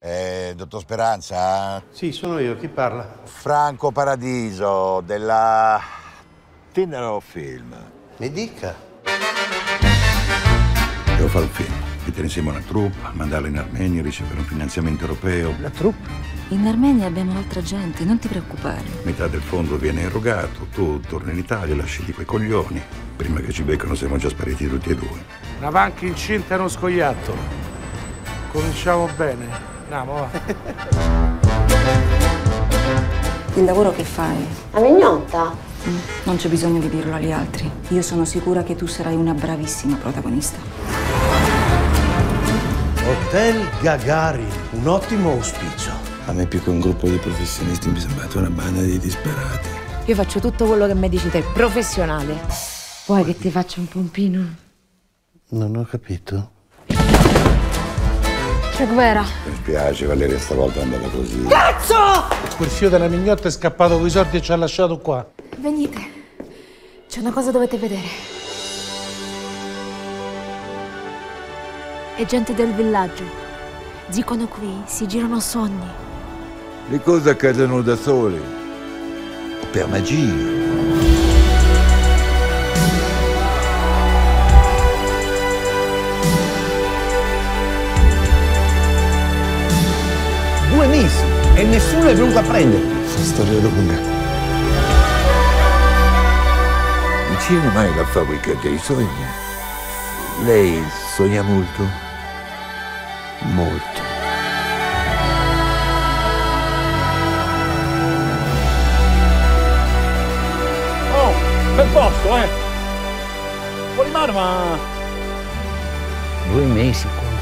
Eh, dottor Speranza? Sì, sono io, chi parla? Franco Paradiso della Tinder Film. Mi dica. Devo fare un film, mettere insieme una troupe, mandarla in Armenia, ricevere un finanziamento europeo. La troupe? In Armenia abbiamo altra gente, non ti preoccupare. Metà del fondo viene erogato, tu torni in Italia, lasci lì quei coglioni. Prima che ci beccano siamo già spariti tutti e due. Una panca incinta e uno scoiattolo. Cominciamo bene. Andiamo, va. Il lavoro che fai, La mignotta? non c'è bisogno di dirlo agli altri. Io sono sicura che tu sarai una bravissima protagonista. Hotel Gagarin, un ottimo auspicio. A me più che un gruppo di professionisti mi sembrate una banda di disperati. Io faccio tutto quello che mi dici te, professionale. Vuoi che ti faccia un pompino? Non ho capito. Che vera? Mi spiace, Valeria, stavolta è andata così. Quel figlio della mignotta è scappato con i soldi e ci ha lasciato qua. Venite. C'è una cosa dovete vedere. È gente del villaggio. Dicono qui si girano sogni. Le cose accadono da sole. Per magia. Due mesi e nessuno è venuto a prenderli. Storia lunga. Il cinema è la fabbrica dei sogni. Lei sogna molto? Molto. Oh, bel posto, eh! Fuori mano, ma... Due mesi qua.